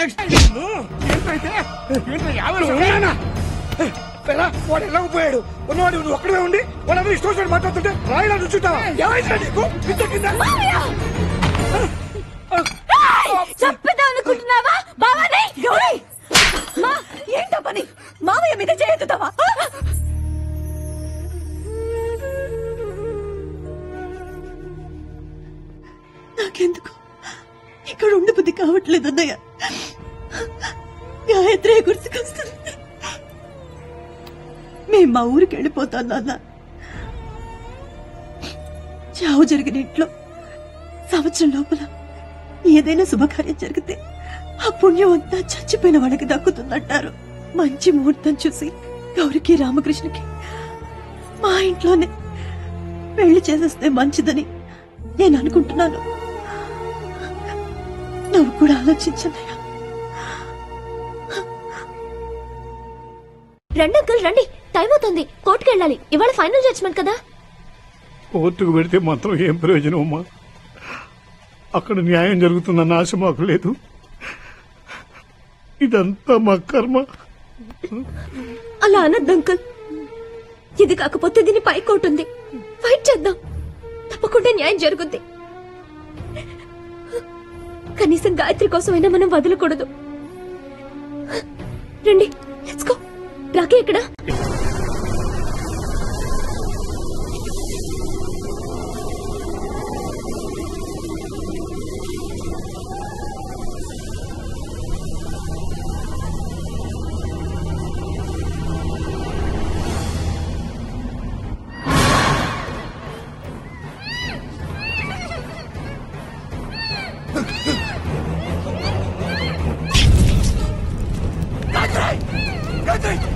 Next ఏంటైతే? ఏంటో యాభై వెళ్ళకపోయాడు ఉన్నవాడు నువ్వు ఒక్కడే ఉండి వాడు ఇష్టం వచ్చినట్టు మాట్లాడుతుంటే రాయిలా నుంచుంటావా? ఏమైందా నీకు. చంపుదాం అనుకుంటున్నావా బావాని గౌరీ మా ఏంటో పని? మావయ్య మీద చేయొద్దుతావా నాకెందుకు ఊరికి నాన్న. చావు జరిగిన ఇంట్లో సంవత్సరం లోపల ఏదైనా శుభకార్యం జరిగితే ఆ పుణ్యం అంతా చచ్చిపోయిన వాళ్ళకి దక్కుతుందంటారు. మంచి ముహూర్తం చూసి గౌరికి రామకృష్ణకి మా ఇంట్లోనే పెళ్ళి చేసేస్తే మంచిదని నేను అనుకుంటున్నాను. నువ్వు కూడా ఆలోచించన్నయ్యా రండి అంకుల్ రండి. టైం అవుతుంది కోర్టుకు వెళ్ళాలి ఇవాళ ఫైనల్ జడ్జ్మెంట్ కదా? కోర్టుకు పెడితే మాత్రం ఏం ప్రయోజనం అమ్మా? అక్కడ న్యాయం జరుగుతుందన్న ఆశ మాకు లేదు. ఇదంతా మా కర్మ. అలా అనద్దు అంకుల్. ఇది కాకపోతే దీని పై కోర్టు ఉంది ఫైట్ చేద్దాం. తప్పకుండా న్యాయం జరుగుద్ది. కనీసం గాయత్రి కోసమైనా మనం వదలకూడదు. రండి లెట్స్ గో రాకే ఇక్కడ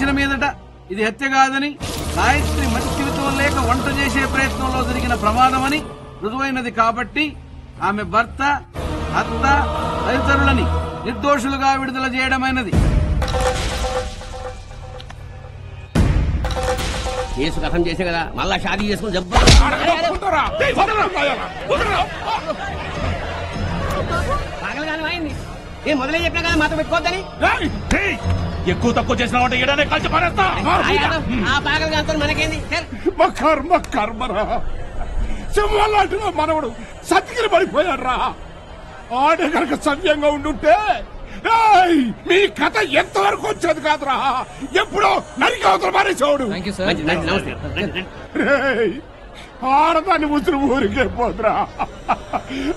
పరిశీలించిన మీదట ఇది హత్య కాదని గాయత్రి మృత్యుతో లేక వంట చేసే ప్రయత్నంలో జరిగిన ప్రమాదమని రుజువైనది కాబట్టి ఆమె భర్త అత్త తదితరులని నిర్దోషులుగా విడుదల చేయడమైనది. కేసు కథం చేసే కదా మళ్ళా షాదీ చేసుకుని జబ్బు పాగలు కాని ఏ మొదలే చెప్పినా కదా మాతో పెట్టుకోవద్దని? ఎక్కువ తక్కువ చేసిన వాటి ఏడానే కాల్చి పారేస్తా. ఆ పాగలు కాంతో మనకేంది? కర్మ కర్మరా. సింహాలాంటి నా మనవడు సతికిరి పడిపోయాడు రా ఆడే కనుక సవ్యంగా ఉండుంటే ఏయ్, మీ కథ ఎంతవరకు వచ్చేది కాదురా. ఎప్పుడో నరికి అవతల మారేసేవాడు ఆడదాన్ని ముసురు ఊరికే పోదురా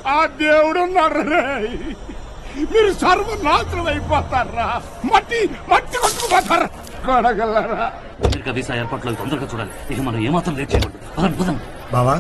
ఆ దేవుడు ఉన్నాడు రేయ్ మీరు సర్వనాశనం అయిపోతారా మట్టి మట్టి కొట్టుకుపోతారా? కొడగలరా? అమెరికా వీసా ఏర్పాట్లు తొందరగా చూడాలి. ఇక మనం ఏమాత్రం లేట్ చేయకూడదు. బావా?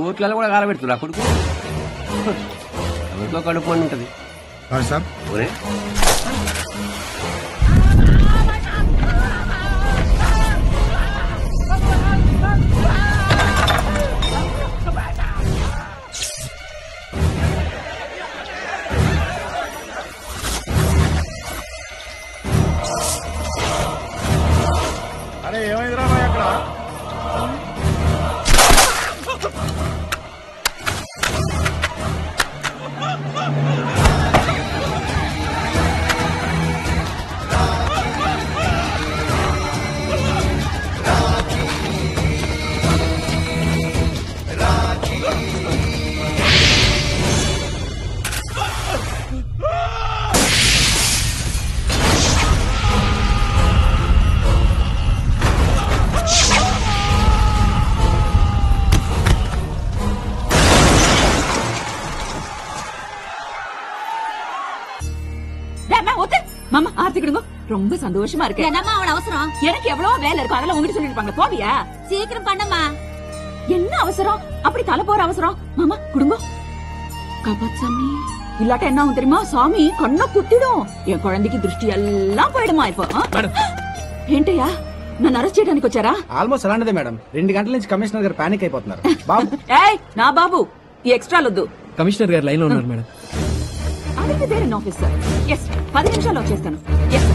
ఊట్లలో కూడా కాలబెడుతురా కొడుకు? ఎవరికో కడుపు మండి ఉంటది. సార్. ఒరే. అరే ఏమైందిరా? ரொம்ப சந்தோஷமா இருக்கு என்னம்மா அவன் அவசரம் எனக்கு எவ்வளவு வேலை இருக்கும் அதெல்லாம் உங்ககிட்ட சொல்லிருப்பாங்க போவியா சீக்கிரம் பண்ணம்மா என்ன அவசரம் அப்படி தலை போற அவசரம் மாமா குடுங்க காப்பாத் சாமி இல்லாட்ட என்ன ஆகும் தெரியுமா சாமி கண்ணை குத்திடும் என் குழந்தைக்கு திருஷ்டி எல்லாம் போயிடுமா இப்போ ஆ? ఏంటయ్యా నన్ను అరెస్ట్ చేయడానికి వచ్చారా ఆల్మోస్ట్ అలాంటిదే మేడం రెండు గంటల నుంచి కమిషనర్ గారు పానిక్ అయిపోతున్నారు బాబు ఏయ్ నా బాబు ఈ ఎక్స్ట్రాలొద్దు కమిషనర్ గారు లైన్ లో ఉన్నారు మేడం అదే వేరే ఆఫీసర్ ఎస్ పది నిమిషాలు వచ్చేస్తాను ఎస్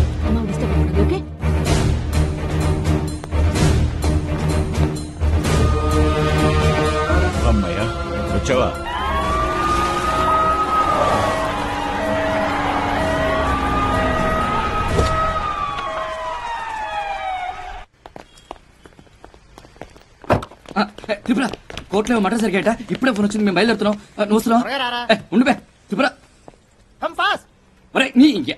వచ్చావా? త్రిపుర కోర్టులో మటర్ సరిగేట ఇప్పుడే ఫోన్ వచ్చింది మేము బయలుదేరుతున్నాం. నువ్వు వస్తున్నావా? ఏ, ఉండు బే త్రిపుర. ఒరే నీ ఇంకే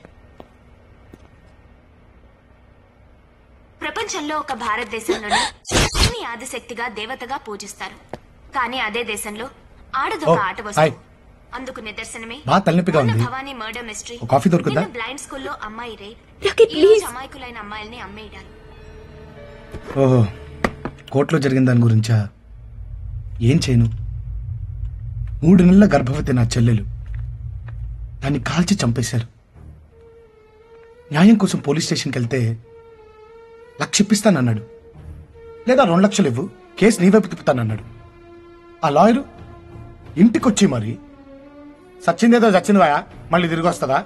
ప్రపంచంలో ఒక భారతదేశంలోనే లక్ష్మి ఆదిశక్తిగా దేవతగా పూజిస్తారు. కానీ అదే దేశంలో ఆడదొక ఆట వస్తువు. అందుకు నిదర్శనమే. బాగా తలనొప్పిగా ఉంది. భవానీ మర్డర్ మిస్టరీ ఒక కాఫీ దొరుకుతుందా? బ్లైండ్ స్కూల్లో అమ్మాయి రేప్ ఈ రోజు. అమాయకులైన అమ్మాయిల్ని అమ్మేయడాలు ఓహో కోర్టులో జరిగిన దాని గురించా? ఏం చేయను? మూడు నెలల గర్భవతి నా చెల్లెలు. దాన్ని కాల్చి చంపేశారు. న్యాయం కోసం పోలీస్ స్టేషన్కి వెళ్తే లక్ష ఇప్పిస్తానన్నాడు లేదా రెండు లక్షలు ఇవ్వు కేసు నీ వైపు తిప్పుతానన్నాడు. ఆ లాయరు ఇంటికొచ్చి మరి. సచ్చిందేదో చచ్చిందివాయా? మళ్ళీ తిరిగి వస్తుందా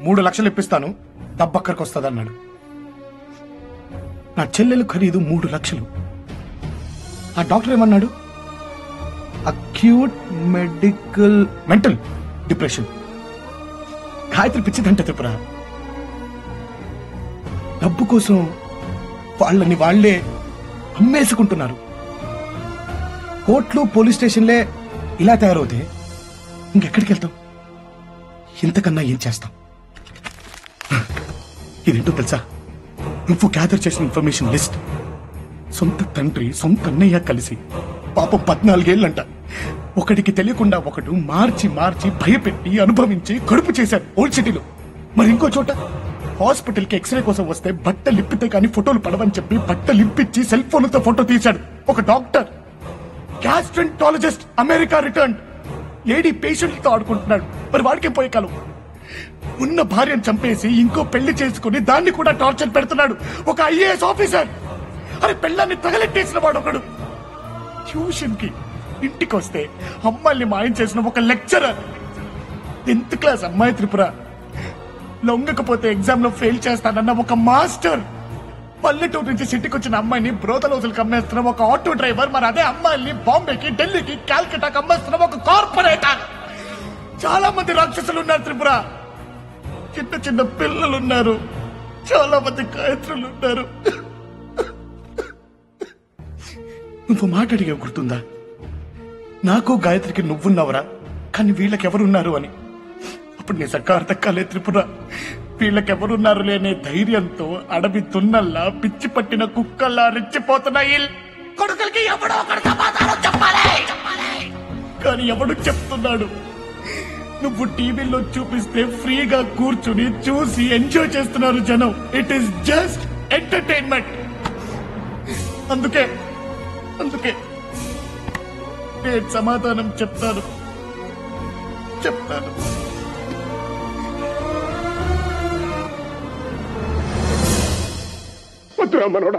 మూడు లక్షలు ఇప్పిస్తాను దబ్బక్కరికి వస్తుంది అన్నాడు నా చెల్లెలు ఖరీదు మూడు లక్షలు. ఆ డాక్టర్ ఏమన్నాడు? Acute medical mental depression. Gayatri పిచ్చిదంట Tripura. డబ్బు కోసం వాళ్ళని వాళ్ళే అమ్మేసుకుంటున్నారు. కోర్టులు పోలీస్ స్టేషన్లే ఇలా తయారవుతే ఇంకెక్కడికి వెళ్తాం? ఇంతకన్నా ఏం చేస్తాం? ఇదేంటో తెలుసా? నువ్వు గ్యాదర్ చేసిన ఇన్ఫర్మేషన్ లిస్ట్ సొంత తండ్రి సొంత అన్నయ్య కలిసి పాపం పద్నాలుగేళ్ళంట. ఒకడికి తెలియకుండా ఒకడు మార్చి మార్చి భయపెట్టి అనుభవించి కడుపు చేశాడు ఓల్డ్ సిటీలో మరి ఇంకో చోట? హాస్పిటల్కి ఎక్స్రే కోసం వస్తే బట్ట లిప్పితే కానీ ఫోటోలు పడవని చెప్పి బట్ట లిప్పించి సెల్ ఫోన్లతో ఫోటో తీశాడు. ఒక doctor. Gastroenterologist America return lady పేషెంట్లతో ఆడుకుంటున్నాడు. మరి వాడికే పోయే కాలం. ఉన్న భార్యను చంపేసి ఇంకో పెళ్ళి చేసుకుని దాన్ని కూడా టార్చర్ పెడుతున్నాడు. ఒక ఐఏఎస్ ఆఫీసర్. అరే పెళ్ళాన్ని తగలెట్టేసిన వాడు ఒకడు ట్యూషన్కి ఇంటికి వస్తే అమ్మాయిని మాయం చేసిన ఒక లెక్చరర్. టెన్త్ క్లాస్ అమ్మాయి త్రిపుర. లొంగకపోతే ఎగ్జామ్లో ఫెయిల్ చేస్తానన్న ఒక మాస్టర్. పల్లెటూరు నుంచి సిటీకి వచ్చిన అమ్మాయిని బ్రోతలోజులకు కమ్మేస్తున్న. ఒక ఆటో డ్రైవర్ మరి అదే అమ్మాయిని బాంబేకి ఢిల్లీకి కాల్కటాకి అమ్మేస్తున్న. ఒక కార్పొరేటర్. చాలా మంది రాక్షసులు ఉన్నారు త్రిపుర. చిన్న చిన్న పిల్లలు ఉన్నారు. చాలా మంది గాయత్రులు ఉన్నారు. నువ్వు మాట అడిగా గుర్తుందా? నాకు గాయత్రికి నువ్వున్నావరా కానీ వీళ్ళకి ఎవరున్నారు అని. అప్పుడు నీ అర్థం తక్కాలే త్రిపుర. వీళ్ళకెవరున్నారు లేనే ధైర్యంతో అడవి తున్నల్లా పిచ్చి పట్టిన కుక్కల్లా రెచ్చిపోతున్న ఈ కొడుకులకి ఎవడో ఒకడు సమాధానం చెప్పాలి. కానీ ఎవడు చెప్తున్నాడు? నువ్వు టీవీలో చూపిస్తే ఫ్రీగా కూర్చుని చూసి ఎంజాయ్ చేస్తున్నారు జనం. ఇట్ ఈస్ జస్ట్ ఎంటర్టైన్మెంట్ అందుకే అందుకే నేను సమాధానం చెప్తాను. చెప్తాను. to